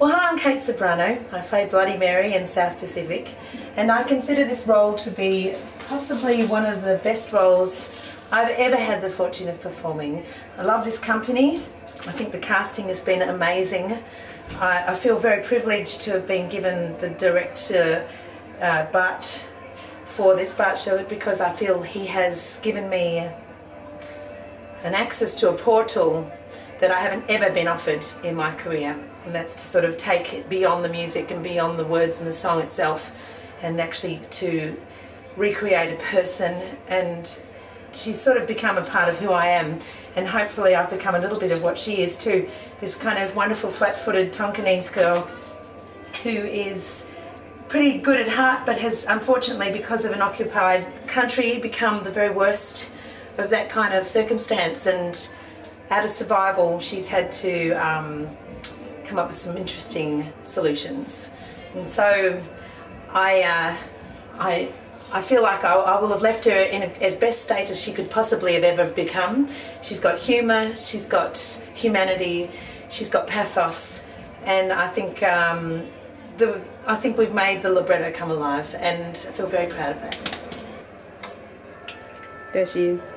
Well, hi, I'm Kate Ceberano. I play Bloody Mary in South Pacific, and I consider this role to be possibly one of the best roles I've ever had the fortune of performing. I love this company. I think the casting has been amazing. I, I feel very privileged to have been given the director uh, Bart for this Bart Sherwood because I feel he has given me an access to a portal that I haven't ever been offered in my career and that's to sort of take it beyond the music and beyond the words and the song itself and actually to recreate a person and she's sort of become a part of who I am and hopefully I've become a little bit of what she is too. This kind of wonderful flat-footed Tonkinese girl who is pretty good at heart but has unfortunately because of an occupied country become the very worst of that kind of circumstance and out of survival she's had to um, come up with some interesting solutions and so I, uh, I I feel like I, I, will have left her in a, as best state as she could possibly have ever become. She's got humour, she's got humanity, she's got pathos, and I think um, the I think we've made the libretto come alive, and I feel very proud of that. There she is.